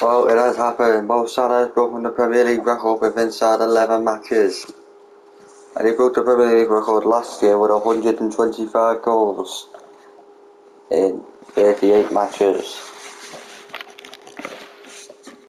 Well, it has happened. Mo Salah has broken the Premier League record with inside 11 matches. And he broke the Premier League record last year with 125 goals in 38 matches.